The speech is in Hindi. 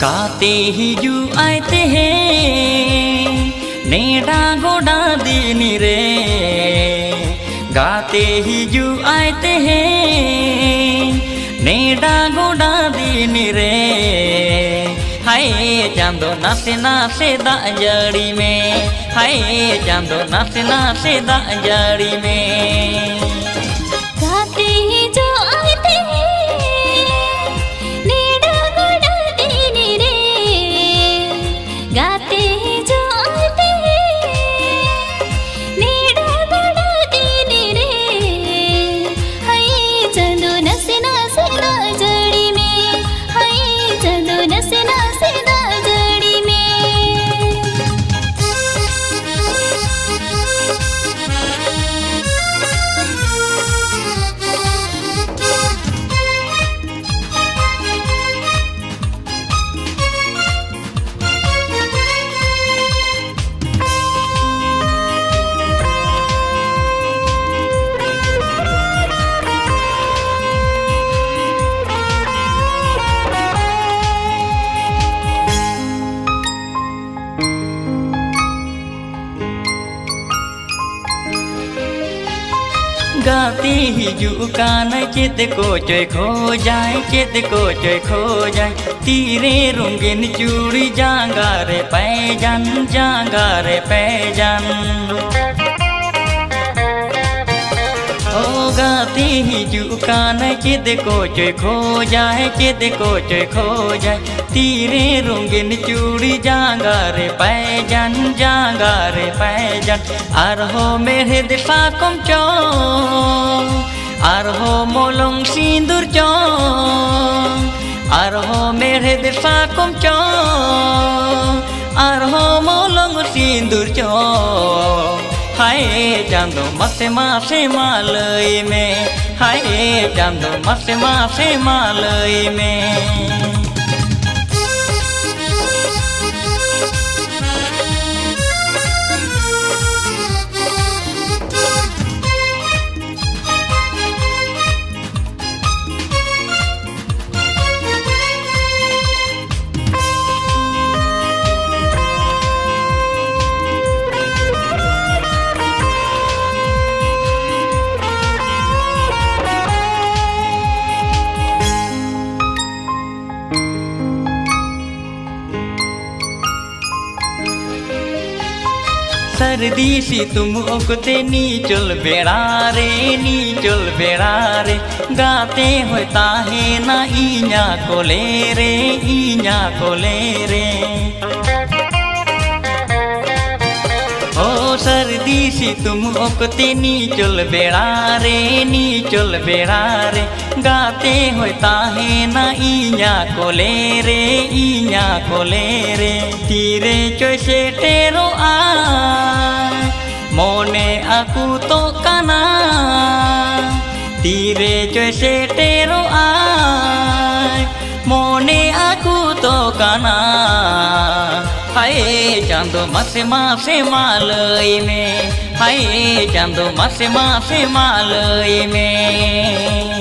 गाते हिजूं आते हैं। नेडा गोडा दिन रे। गाते हिजूं आते हैं। नेडा गोडा दिन रे। हाय चांदो नासे नासे जड़ी में। हाय चांदो नासे नासे जड़ी में। गाते ही कान चित को चोय खो जाए चित को चोय खो जाए। तीरे रुंगिन चूड़ी जांगा रे पैजन जांगा रे पैजन। गाते ही जुकान के देखो चोय खो जाए के देखो चोय खो जाए। तीरे रोंगिन चूड़ी जांगा रे पैजन, जांगा रे पैजन। आर हो मेरे दिशा कुम चो, आर हो मोलोंग सिंदूर चो, आर हो मेरे दिशा कुम चो, आर हो मोलोंग सिंदूर चो। हाय चांदो मसे मासे मालई में। हाय चांदो मसे मासे मालई में। सर्दी सी तुम ओकते नी चल बेड़ा रे नी चल बेड़ा रे गाते हो ताहे ना इया कोले रे इया कोले रे। ओ सर्दी सी तुम ओकते नी चल बेड़ा रे नी चल बेड़ा रे गाते होय ताहे ना इया कोले रे इया कोले रे। तीरे चोय सेटेरो आ मोने आकु तो काना तीरे चोय सेटेरो मोने आकु तो काना हाय चांदो मसे मासे मालय में, हाय चांदो मसे मासे मालय में।